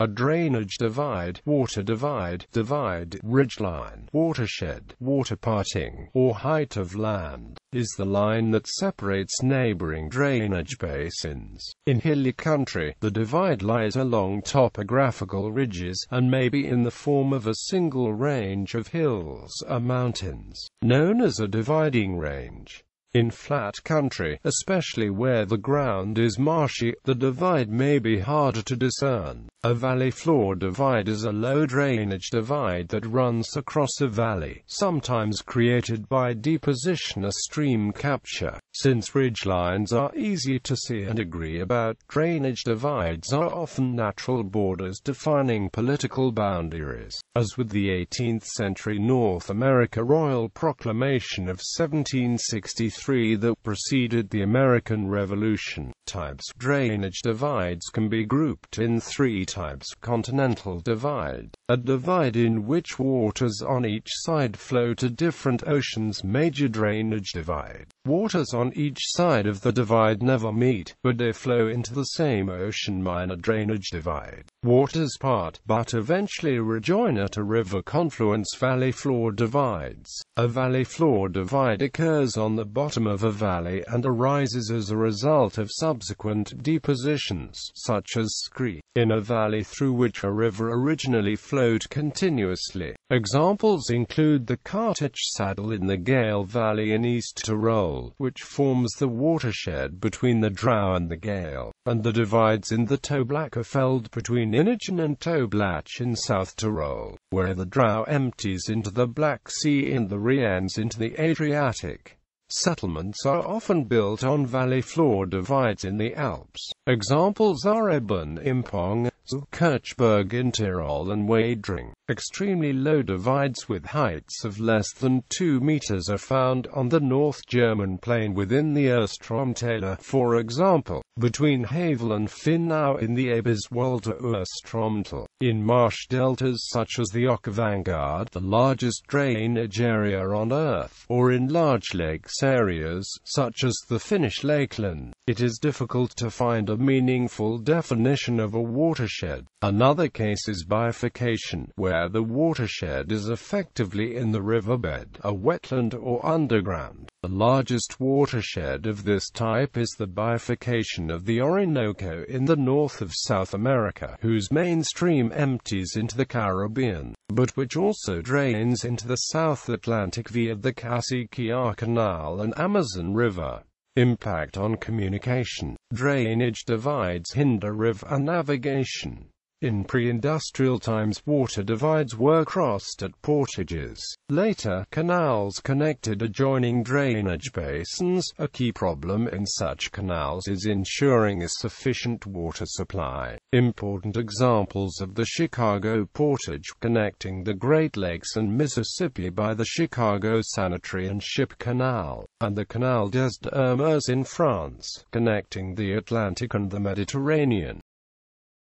A drainage divide, water divide, divide, ridgeline, watershed, water parting, or height of land, is the line that separates neighboring drainage basins. In hilly country, the divide lies along topographical ridges, and may be in the form of a single range of hills or mountains, known as a dividing range. In flat country, especially where the ground is marshy, the divide may be harder to discern. A valley floor divide is a low drainage divide that runs across a valley, sometimes created by deposition or stream capture. Since ridgelines are easy to see and agree about, drainage divides are often natural borders defining political boundaries. As with the 18th century North America Royal Proclamation of 1763 that preceded the American Revolution, types drainage divides can be grouped in three types. Continental divide, a divide in which waters on each side flow to different oceans. Major drainage divide, waters on each side of the divide never meet, but they flow into the same ocean. Minor drainage divide, waters part, but eventually rejoin at a river confluence. Valley floor divides, a valley floor divide occurs on the bottom of a valley and arises as a result of subsequent depositions, such as scree, in a valley through which a river originally flowed continuously. Examples include the Kartitsch Saddle in the Gail Valley in East Tyrol, which forms the watershed between the Drau and the Gail, and the divides in the Toblacherfeld between Innichen and Toblach in South Tyrol, where the Drau empties into the Black Sea and the Rienz into the Adriatic. Settlements are often built on valley floor divides in the Alps. Examples are Ebern Impong, Kirchberg in Tyrol and Waidring. Extremely low divides with heights of less than 2 meters are found on the North German plain within the Urstromtäler, for example, between Havel and Finow in the Eberswalder Urstromtal. In marsh deltas such as the Okavangoard, the largest drainage area on Earth, or in large lakes areas, such as the Finnish lakeland, it is difficult to find a meaningful definition of a watershed. Another case is bifurcation, where the watershed is effectively in the riverbed, a wetland or underground. The largest watershed of this type is the bifurcation of the Orinoco in the north of South America, whose main stream empties into the Caribbean, but which also drains into the South Atlantic via the Casiquiare Canal and Amazon River. Impact on communication. Drainage divides hinder river navigation. In pre-industrial times water divides were crossed at portages. Later, canals connected adjoining drainage basins. A key problem in such canals is ensuring a sufficient water supply. Important examples of the Chicago portage connecting the Great Lakes and Mississippi by the Chicago Sanitary and Ship Canal, and the Canal des Deux Mers in France, connecting the Atlantic and the Mediterranean.